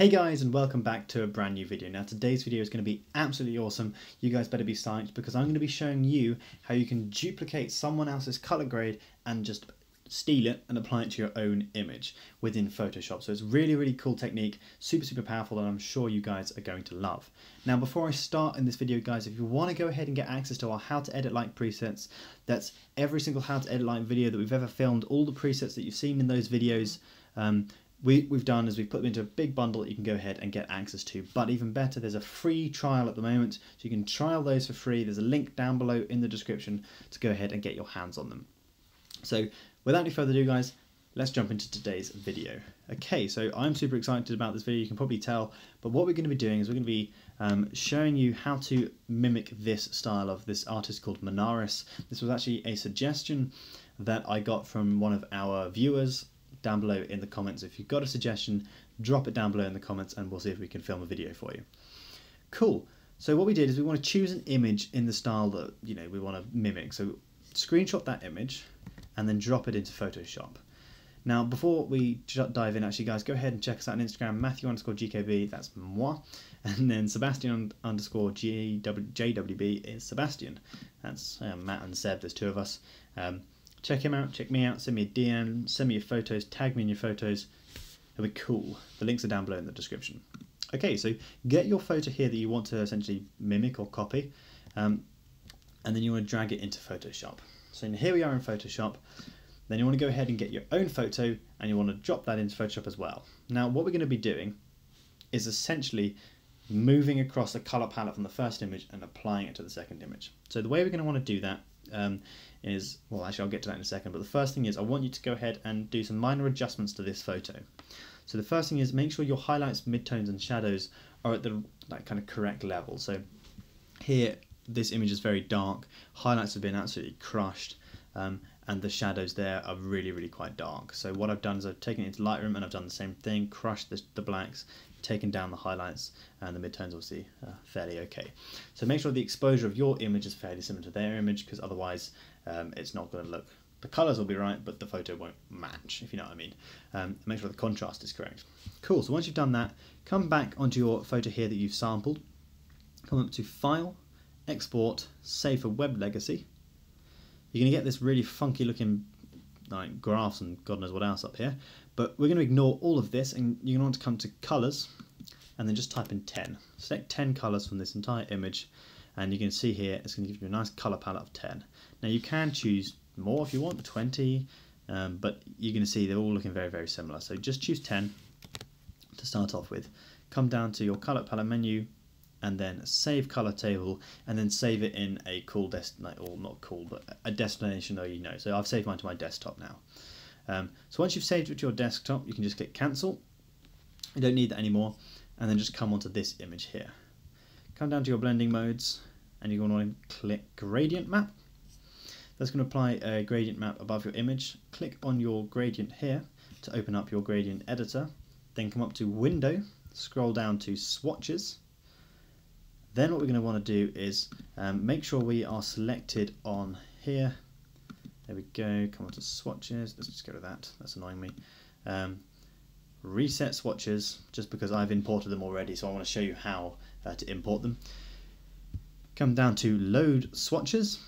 Hey guys and welcome back to a brand new video. Now today's video is going to be absolutely awesome. You guys better be psyched because I'm going to be showing you how you can duplicate someone else's color grade and just steal it and apply it to your own image within Photoshop. So it's really, really cool technique, super, super powerful and I'm sure you guys are going to love. Now before I start in this video guys, if you want to go ahead and get access to our how to edit like presets, that's every single how to edit like video that we've ever filmed, all the presets that you've seen in those videos, um, we, we've done is we've put them into a big bundle that you can go ahead and get access to. But even better, there's a free trial at the moment, so you can trial those for free. There's a link down below in the description to go ahead and get your hands on them. So without any further ado, guys, let's jump into today's video. Okay, so I'm super excited about this video, you can probably tell, but what we're going to be doing is we're going to be um, showing you how to mimic this style of this artist called Monaris. This was actually a suggestion that I got from one of our viewers down below in the comments. If you've got a suggestion, drop it down below in the comments and we'll see if we can film a video for you. Cool. So what we did is we want to choose an image in the style that you know we want to mimic. So screenshot that image and then drop it into Photoshop. Now, before we dive in, actually, guys, go ahead and check us out on Instagram, Matthew underscore GKB, that's moi, and then Sebastian underscore JWB is Sebastian. That's uh, Matt and Seb, there's two of us. Um, Check him out, check me out, send me a DM, send me your photos, tag me in your photos. It'll be cool. The links are down below in the description. Okay, so get your photo here that you want to essentially mimic or copy, um, and then you want to drag it into Photoshop. So here we are in Photoshop. Then you want to go ahead and get your own photo, and you want to drop that into Photoshop as well. Now, what we're going to be doing is essentially moving across the color palette from the first image and applying it to the second image. So the way we're going to want to do that um, is, well actually I'll get to that in a second, but the first thing is I want you to go ahead and do some minor adjustments to this photo. So the first thing is make sure your highlights, midtones and shadows are at the like, kind of correct level. So here this image is very dark, highlights have been absolutely crushed, um, and the shadows there are really, really quite dark. So what I've done is I've taken it into Lightroom and I've done the same thing, crushed the, the blacks, taken down the highlights, and the midtones obviously uh, fairly okay. So make sure the exposure of your image is fairly similar to their image because otherwise um, it's not going to look, the colours will be right, but the photo won't match, if you know what I mean. Um, make sure the contrast is correct. Cool, so once you've done that, come back onto your photo here that you've sampled, come up to File, Export, Save for Web Legacy, you're going to get this really funky looking like graphs and God knows what else up here. But we're going to ignore all of this and you're going to want to come to colors and then just type in 10. Select 10 colors from this entire image and you can see here it's going to give you a nice color palette of 10. Now you can choose more if you want, 20, um, but you're going to see they're all looking very, very similar. So just choose 10 to start off with. Come down to your color palette menu, and then save color table and then save it in a cool destination or not cool but a destination though you know. So I've saved mine to my desktop now. Um, so once you've saved it to your desktop you can just click cancel. You don't need that anymore. And then just come onto this image here. Come down to your blending modes and you're going to click gradient map. That's going to apply a gradient map above your image. Click on your gradient here to open up your gradient editor. Then come up to window scroll down to swatches then what we're going to want to do is um, make sure we are selected on here. There we go, come on to swatches, let's just go to that, that's annoying me. Um, reset swatches, just because I've imported them already, so I want to show you how uh, to import them. Come down to load swatches.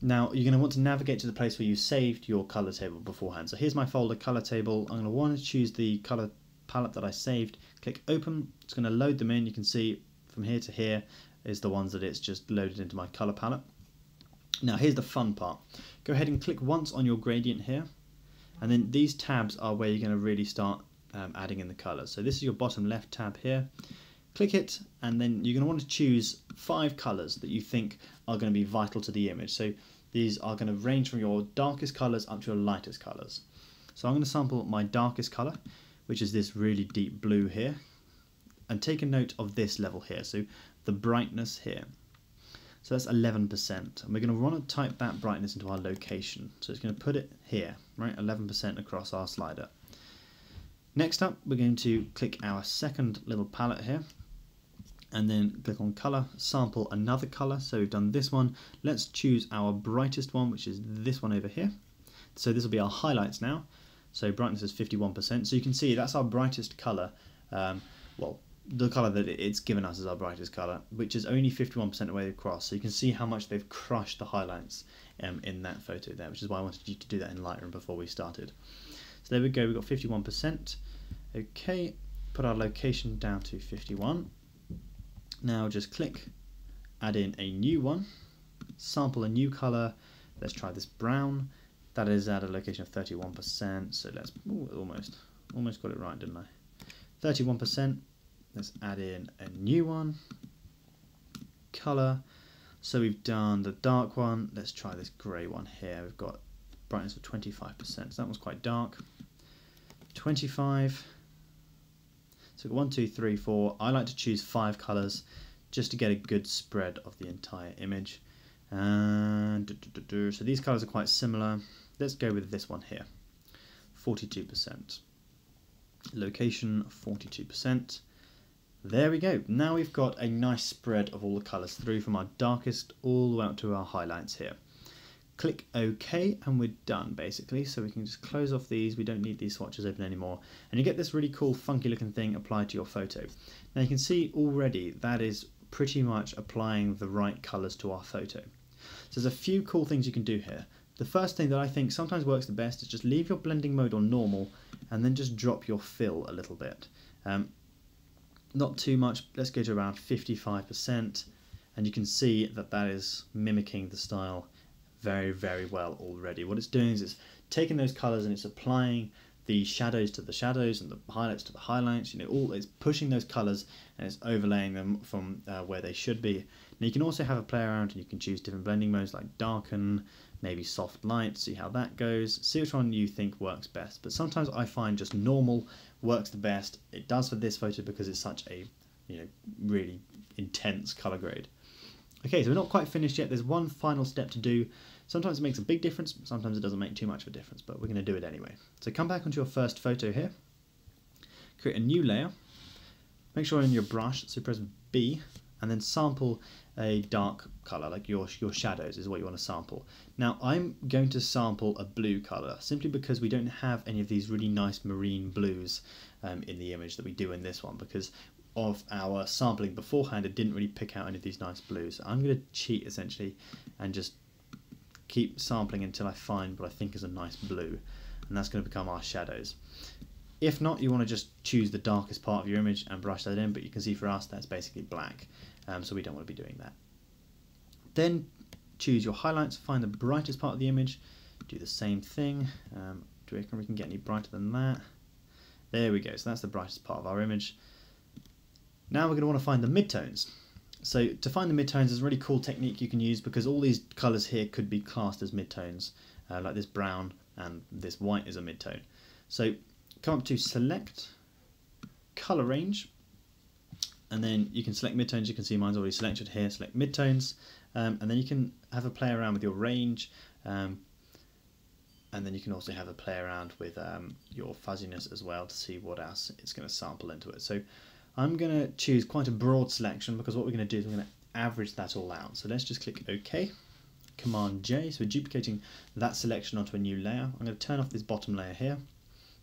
Now you're going to want to navigate to the place where you saved your color table beforehand. So here's my folder color table. I'm going to want to choose the color palette that I saved. Click open. It's going to load them in. You can see from here to here is the ones that it's just loaded into my color palette. Now here's the fun part. Go ahead and click once on your gradient here and then these tabs are where you're going to really start um, adding in the colors. So this is your bottom left tab here. Click it and then you're going to want to choose five colors that you think are going to be vital to the image. So these are going to range from your darkest colors up to your lightest colors. So I'm going to sample my darkest color, which is this really deep blue here. And take a note of this level here. So the brightness here. So that's 11%. And we're going to want to type that brightness into our location. So it's going to put it here, right, 11% across our slider. Next up, we're going to click our second little palette here and then click on color, sample another color. So we've done this one. Let's choose our brightest one, which is this one over here. So this will be our highlights now. So brightness is 51%. So you can see that's our brightest color. Um, well, the color that it's given us is our brightest color, which is only 51% away across. So you can see how much they've crushed the highlights um, in that photo there, which is why I wanted you to do that in Lightroom before we started. So there we go, we've got 51%. Okay, put our location down to 51. Now just click, add in a new one, sample a new color. Let's try this brown. That is at a location of 31%. So let's ooh, almost almost got it right, didn't I? 31%. Let's add in a new one. Color. So we've done the dark one. Let's try this grey one here. We've got brightness of 25%. So that one's quite dark. 25. So one, two, three, four. I like to choose five colours just to get a good spread of the entire image. And so these colours are quite similar. Let's go with this one here. 42%. Location 42%. There we go. Now we've got a nice spread of all the colours through from our darkest all the way up to our highlights here. Click OK and we're done basically. So we can just close off these. We don't need these swatches open anymore. And you get this really cool funky looking thing applied to your photo. Now you can see already that is pretty much applying the right colours to our photo. So there's a few cool things you can do here. The first thing that I think sometimes works the best is just leave your blending mode on normal and then just drop your fill a little bit. Um, not too much, let's go to around 55% and you can see that that is mimicking the style very very well already. What it's doing is it's taking those colours and it's applying the shadows to the shadows and the highlights to the highlights. You know, all it's pushing those colours and it's overlaying them from uh, where they should be. Now you can also have a play around and you can choose different blending modes like darken, maybe soft light, see how that goes. See which one you think works best. But sometimes I find just normal works the best. It does for this photo because it's such a you know really intense color grade. Okay, so we're not quite finished yet. There's one final step to do. Sometimes it makes a big difference, sometimes it doesn't make too much of a difference, but we're going to do it anyway. So come back onto your first photo here, create a new layer, make sure in your brush, so press B, and then sample a dark color, like your, your shadows is what you want to sample. Now I'm going to sample a blue color, simply because we don't have any of these really nice marine blues um, in the image that we do in this one, because of our sampling beforehand, it didn't really pick out any of these nice blues. I'm going to cheat essentially and just keep sampling until I find what I think is a nice blue, and that's going to become our shadows. If not, you want to just choose the darkest part of your image and brush that in, but you can see for us that's basically black, um, so we don't want to be doing that. Then choose your highlights, find the brightest part of the image, do the same thing. Um, do we reckon we can get any brighter than that? There we go, so that's the brightest part of our image. Now we're going to want to find the midtones. So to find the midtones is a really cool technique you can use because all these colours here could be classed as midtones, uh, like this brown and this white is a midtone. So come up to select, colour range, and then you can select midtones, you can see mine's already selected here, select midtones, um, and then you can have a play around with your range, um, and then you can also have a play around with um, your fuzziness as well to see what else it's going to sample into it. So I'm going to choose quite a broad selection because what we're going to do is we're going to average that all out. So let's just click OK, Command J, so we're duplicating that selection onto a new layer. I'm going to turn off this bottom layer here.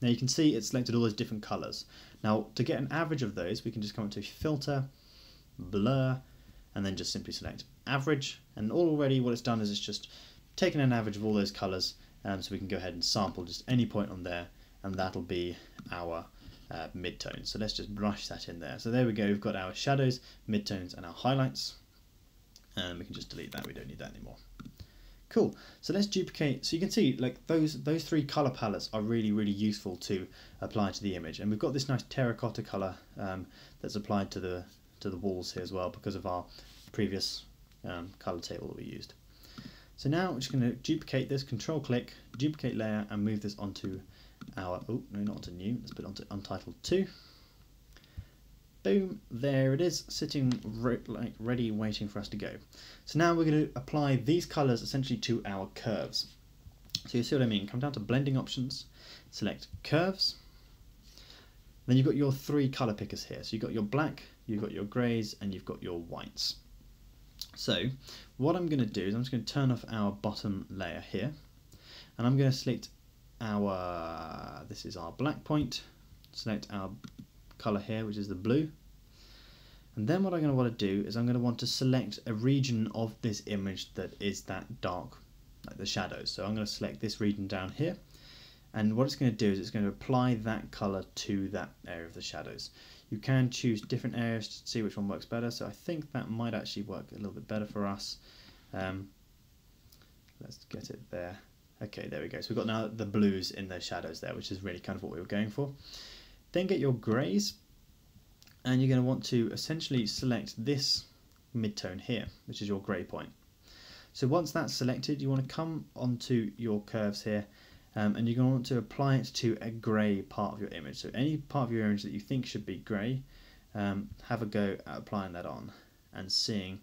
Now you can see it's selected all those different colours. Now to get an average of those we can just come up to Filter, Blur, and then just simply select Average. And already what it's done is it's just taken an average of all those colours um, so we can go ahead and sample just any point on there and that'll be our uh, midtones. So let's just brush that in there. So there we go, we've got our shadows, midtones and our highlights. And we can just delete that, we don't need that anymore. Cool, so let's duplicate, so you can see like those those three color palettes are really really useful to apply to the image and we've got this nice terracotta color um, that's applied to the to the walls here as well because of our previous um, color table that we used. So now we're just going to duplicate this, control click, duplicate layer and move this onto our, oh no not onto new, let's put it onto untitled 2. Boom, there it is, sitting re like ready waiting for us to go. So now we're going to apply these colours essentially to our curves. So you see what I mean, come down to blending options, select curves, then you've got your three colour pickers here. So you've got your black, you've got your greys and you've got your whites. So what I'm going to do is I'm just going to turn off our bottom layer here and I'm going to select our, this is our black point, select our colour here, which is the blue. And then what I'm going to want to do is I'm going to want to select a region of this image that is that dark, like the shadows. So I'm going to select this region down here. And what it's going to do is it's going to apply that colour to that area of the shadows. You can choose different areas to see which one works better. So I think that might actually work a little bit better for us. Um, let's get it there. Okay, there we go. So we've got now the blues in the shadows there, which is really kind of what we were going for. Then get your greys and you're going to want to essentially select this midtone here, which is your grey point. So once that's selected, you want to come onto your curves here um, and you're going to want to apply it to a grey part of your image. So any part of your image that you think should be grey, um, have a go at applying that on and seeing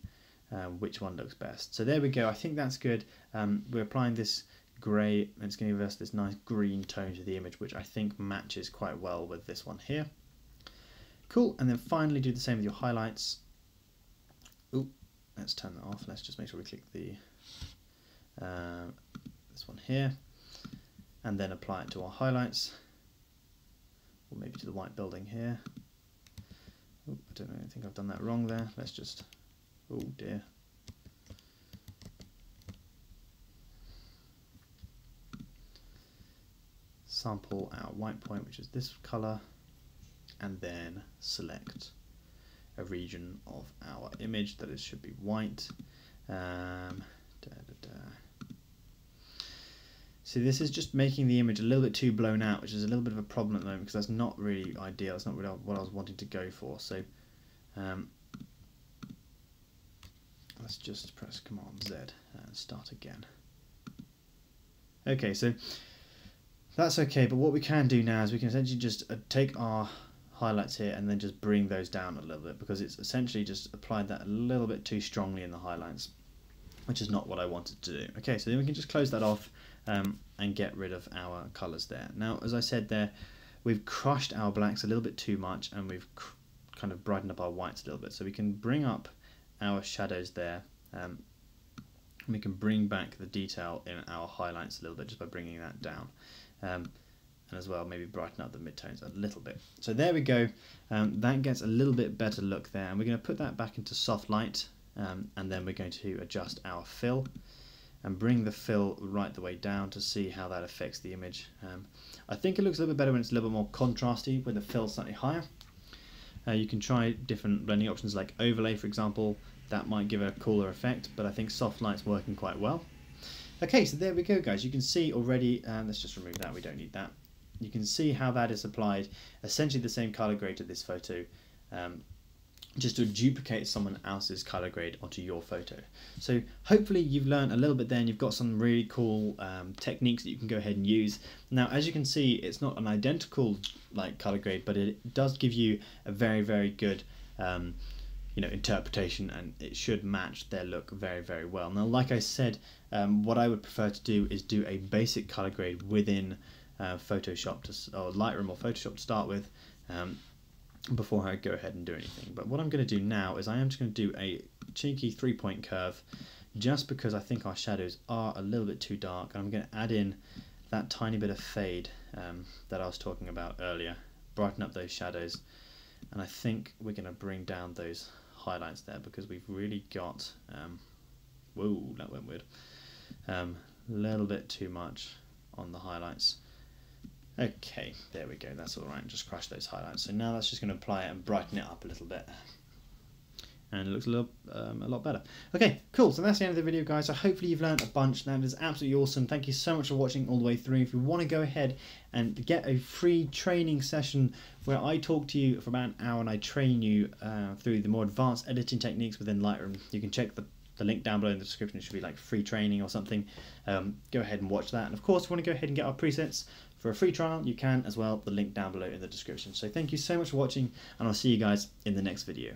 uh, which one looks best. So there we go, I think that's good. Um, we're applying this grey and it's going to give us this nice green tone to the image which I think matches quite well with this one here. Cool, and then finally do the same with your highlights. Ooh, let's turn that off. Let's just make sure we click the uh, this one here, and then apply it to our highlights, or maybe to the white building here. Ooh, I don't know. I think I've done that wrong there. Let's just. Oh dear. Sample our white point, which is this color and then select a region of our image that it should be white. Um, da, da, da. So this is just making the image a little bit too blown out, which is a little bit of a problem at the moment because that's not really ideal. That's not really what I was wanting to go for. So um, let's just press Command Z and start again. Okay, so that's okay, but what we can do now is we can essentially just uh, take our highlights here and then just bring those down a little bit because it's essentially just applied that a little bit too strongly in the highlights which is not what I wanted to do. Okay, so then we can just close that off um, and get rid of our colours there. Now, as I said there, we've crushed our blacks a little bit too much and we've kind of brightened up our whites a little bit. So we can bring up our shadows there. Um, we can bring back the detail in our highlights a little bit just by bringing that down. Um, and as well maybe brighten up the midtones a little bit. So there we go, um, that gets a little bit better look there and we're going to put that back into soft light um, and then we're going to adjust our fill and bring the fill right the way down to see how that affects the image. Um, I think it looks a little bit better when it's a little bit more contrasty with the fill slightly higher. Uh, you can try different blending options like overlay for example, that might give a cooler effect but I think soft light's working quite well. Okay, so there we go guys, you can see already, um, let's just remove that, we don't need that you can see how that is applied essentially the same color grade to this photo um, just to duplicate someone else's color grade onto your photo. So hopefully you've learned a little bit there and you've got some really cool um, techniques that you can go ahead and use. Now as you can see it's not an identical like color grade but it does give you a very very good um, you know interpretation and it should match their look very very well. Now like I said um, what I would prefer to do is do a basic color grade within uh, Photoshop to, or Lightroom or Photoshop to start with um, before I go ahead and do anything. But what I'm going to do now is I am just going to do a cheeky three point curve just because I think our shadows are a little bit too dark and I'm going to add in that tiny bit of fade um, that I was talking about earlier, brighten up those shadows and I think we're going to bring down those highlights there because we've really got, um, whoa that went weird, a um, little bit too much on the highlights. Okay, there we go, that's alright, just crush those highlights. So now that's just going to apply it and brighten it up a little bit. And it looks a, little, um, a lot better. Okay, cool, so that's the end of the video guys. So hopefully you've learned a bunch. That is absolutely awesome. Thank you so much for watching all the way through. If you want to go ahead and get a free training session where I talk to you for about an hour and I train you uh, through the more advanced editing techniques within Lightroom, you can check the the link down below in the description. It should be like free training or something. Um, go ahead and watch that. And of course, if you want to go ahead and get our presets, for a free trial, you can as well, the link down below in the description. So thank you so much for watching, and I'll see you guys in the next video.